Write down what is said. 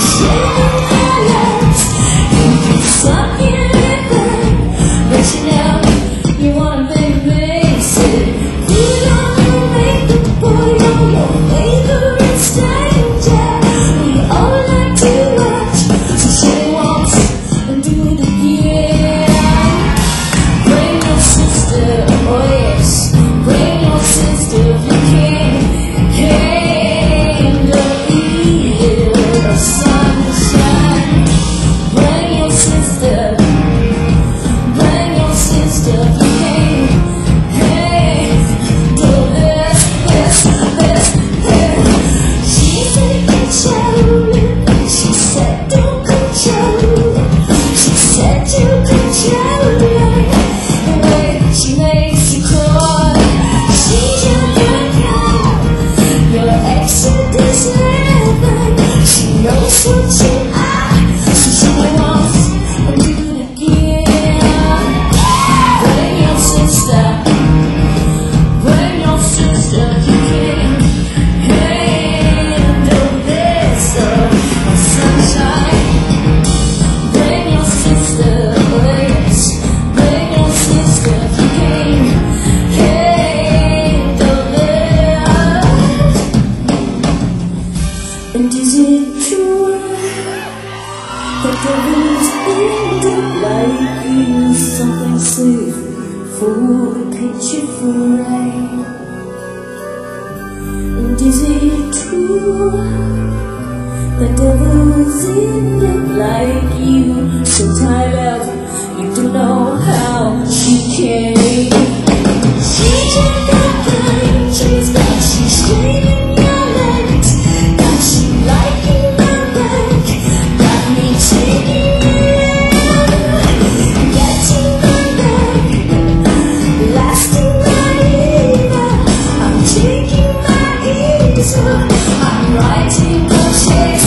Show Sweet, sweet. Is it true that the world's ending like you? Something safe for a picture frame. And is it true that the world's ended like you? So tired of you don't know how. She